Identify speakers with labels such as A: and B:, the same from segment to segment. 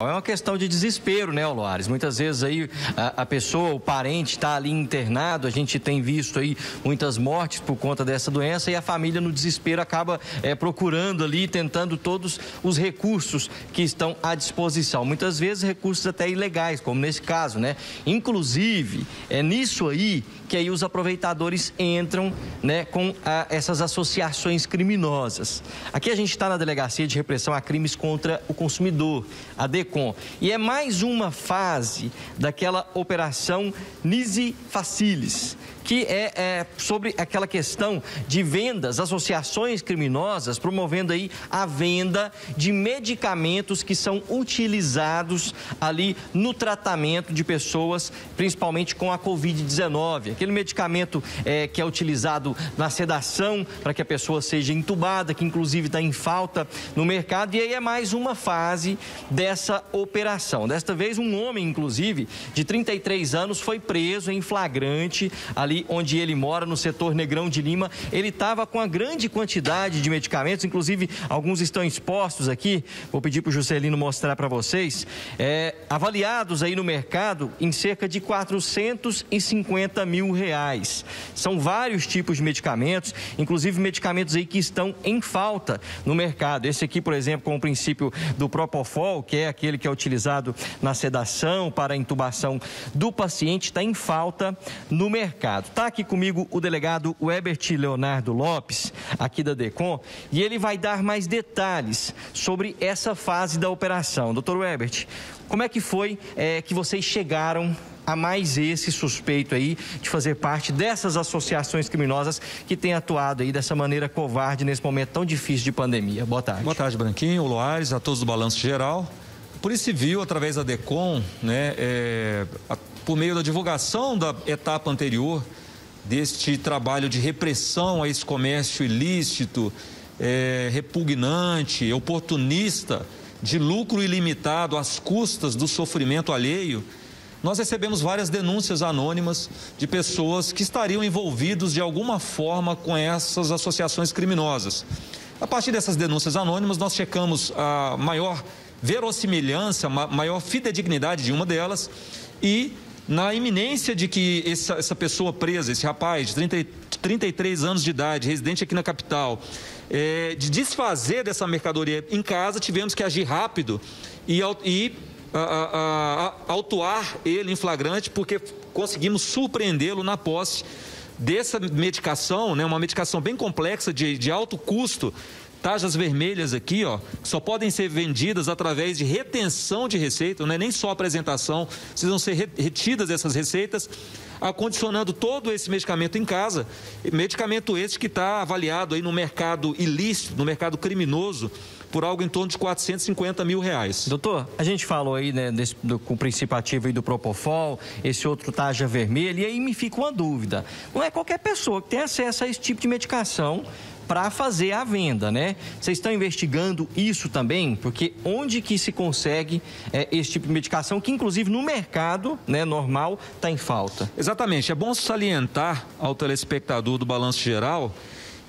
A: É uma questão de desespero, né, Loares? Muitas vezes aí a, a pessoa, o parente está ali internado, a gente tem visto aí muitas mortes por conta dessa doença e a família no desespero acaba é, procurando ali, tentando todos os recursos que estão à disposição. Muitas vezes recursos até ilegais, como nesse caso, né? Inclusive, é nisso aí que aí os aproveitadores entram, né, com a, essas associações criminosas. Aqui a gente está na Delegacia de Repressão a Crimes contra o Consumidor, a E é mais uma fase daquela operação Nisi Facilis, que é, é, sobre aquela questão de vendas, associações criminosas promovendo aí a venda de medicamentos que são utilizados ali no tratamento de pessoas, principalmente com a Covid-19. Aquele medicamento é, que é utilizado na sedação para que a pessoa seja entubada, que inclusive está em falta no mercado, e aí é mais uma fase dessa operação. Desta vez, um homem, inclusive, de 33 anos, foi preso em flagrante ali onde ele mora, no setor Negrão de Lima, ele estava com a grande quantidade de medicamentos, inclusive alguns estão expostos aqui, vou pedir para o Juscelino mostrar para vocês, é, avaliados aí no mercado em cerca de 450 mil reais. São vários tipos de medicamentos, inclusive medicamentos aí que estão em falta no mercado. Esse aqui, por exemplo, com o princípio do Propofol, que é aquele que é utilizado na sedação para a intubação do paciente, está em falta no mercado. Está aqui comigo o delegado Webert Leonardo Lopes, aqui da DECOM, e ele vai dar mais detalhes sobre essa fase da operação. Doutor Webert, como é que foi é, que vocês chegaram a mais esse suspeito aí de fazer parte dessas associações criminosas que têm atuado aí dessa maneira covarde nesse momento tão difícil de pandemia. Boa tarde.
B: Boa tarde, Branquinho, Loares, a todos do Balanço Geral. Por isso Civil, através da DECOM, né, é, por meio da divulgação da etapa anterior, deste trabalho de repressão a esse comércio ilícito, é, repugnante, oportunista, de lucro ilimitado às custas do sofrimento alheio, nós recebemos várias denúncias anônimas de pessoas que estariam envolvidos de alguma forma com essas associações criminosas. A partir dessas denúncias anônimas, nós checamos a maior verossimilhança, maior fidedignidade de uma delas e na iminência de que essa, essa pessoa presa, esse rapaz de 30, 33 anos de idade, residente aqui na capital, é, de desfazer dessa mercadoria em casa, tivemos que agir rápido e, e a, a, a, autuar ele em flagrante, porque conseguimos surpreendê-lo na posse dessa medicação, né, uma medicação bem complexa, de, de alto custo, taxas vermelhas aqui, ó, só podem ser vendidas através de retenção de receita, não é nem só apresentação, precisam ser retidas essas receitas, acondicionando todo esse medicamento em casa, medicamento esse que está avaliado aí no mercado ilícito, no mercado criminoso, por algo em torno de 450 mil reais.
A: Doutor, a gente falou aí, né, desse, do, com o princípio ativo aí do Propofol, esse outro taja vermelha, e aí me fica uma dúvida. Não é qualquer pessoa que tem acesso a esse tipo de medicação para fazer a venda, né? Vocês estão investigando isso também? Porque onde que se consegue é, esse tipo de medicação, que inclusive no mercado né, normal está em falta?
B: Exatamente. É bom salientar ao telespectador do Balanço Geral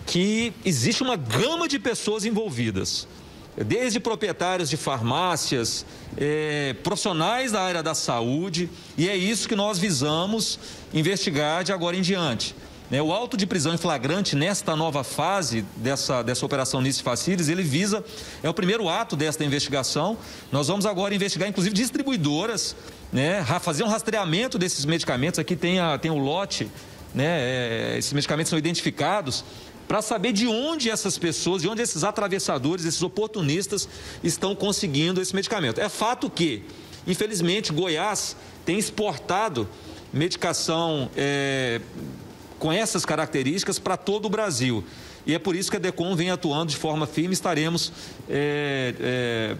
B: que existe uma gama de pessoas envolvidas desde proprietários de farmácias, é, profissionais da área da saúde, e é isso que nós visamos investigar de agora em diante. Né, o auto de prisão em flagrante nesta nova fase dessa, dessa operação Nice Facilis, ele visa, é o primeiro ato desta investigação. Nós vamos agora investigar, inclusive, distribuidoras, né, fazer um rastreamento desses medicamentos. Aqui tem, a, tem o lote, né, é, esses medicamentos são identificados para saber de onde essas pessoas, de onde esses atravessadores, esses oportunistas estão conseguindo esse medicamento. É fato que, infelizmente, Goiás tem exportado medicação é, com essas características para todo o Brasil. E é por isso que a DECOM vem atuando de forma firme. Estaremos é, é,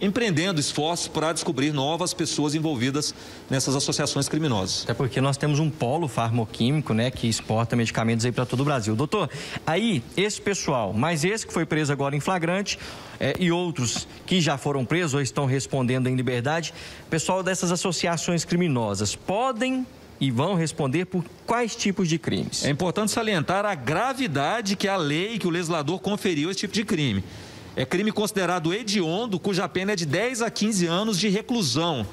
B: empreendendo esforços para descobrir novas pessoas envolvidas nessas associações criminosas.
A: Até porque nós temos um polo farmoquímico, né, que exporta medicamentos para todo o Brasil. Doutor, aí esse pessoal, mas esse que foi preso agora em flagrante é, e outros que já foram presos ou estão respondendo em liberdade, pessoal dessas associações criminosas podem e vão responder por quais tipos de crimes.
B: É importante salientar a gravidade que a lei, que o legislador conferiu esse tipo de crime. é crime considerado hediondo, cuja pena é de 10 a 15 anos de reclusão,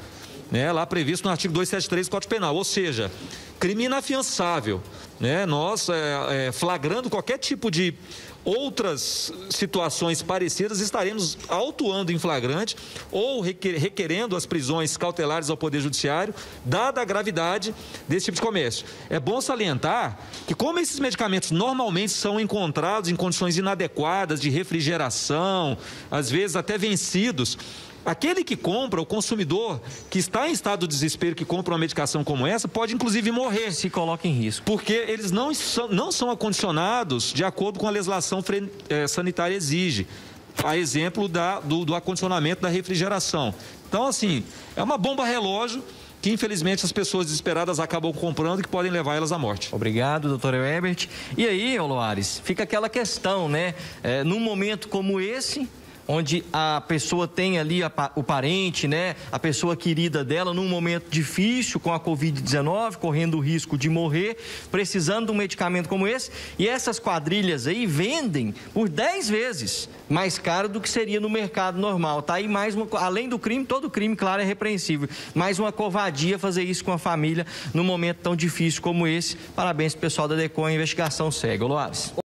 B: né, lá previsto no artigo 273 do Código Penal. Ou seja, crime inafiançável. Né? Nós, é, é, flagrando qualquer tipo de outras situações parecidas, estaremos autuando em flagrante ou requerendo as prisões cautelares ao Poder Judiciário, dada a gravidade desse tipo de comércio. É bom salientar que, como esses medicamentos normalmente são encontrados em condições inadequadas de refrigeração, às vezes até vencidos, Aquele que compra, o consumidor que está em estado de desespero, que compra uma medicação como essa, pode inclusive morrer.
A: Se coloca em risco.
B: Porque eles não são, não são acondicionados de acordo com a legislação eh, sanitária exige. A exemplo da, do, do acondicionamento da refrigeração. Então, assim, é uma bomba relógio que infelizmente as pessoas desesperadas acabam comprando e que podem levar elas à morte.
A: Obrigado, doutor Herbert. E aí, Oloares, fica aquela questão, né? É, num momento como esse, onde a pessoa tem ali a, o parente, né, a pessoa querida dela num momento difícil com a Covid-19, correndo o risco de morrer, precisando de um medicamento como esse, e essas quadrilhas aí vendem por 10 vezes mais caro do que seria no mercado normal. Tá aí mais uma, além do crime, todo crime, claro, é repreensível. Mais uma covardia fazer isso com a família num momento tão difícil como esse. Parabéns pessoal da DECOM, a investigação segue. Loares.